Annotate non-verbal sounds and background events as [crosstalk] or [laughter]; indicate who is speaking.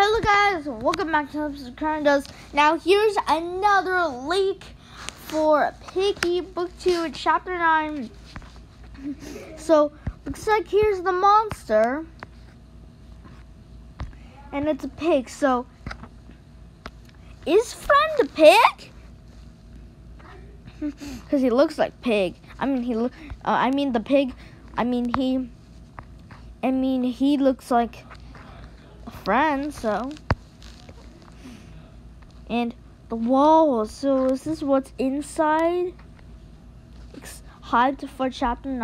Speaker 1: Hello guys, welcome back to Kai & Ril Does. Now here's another leak for Piggy Book 2, Chapter 9. So, looks like here's the monster. And it's a pig, so... Is Friend a pig? [laughs] Because he looks like pig. I mean, he look. Uh, I mean, the pig. I mean, he... I mean, he looks like friend, so. And the wall. So this is this what's inside? It's hide for chapter 9.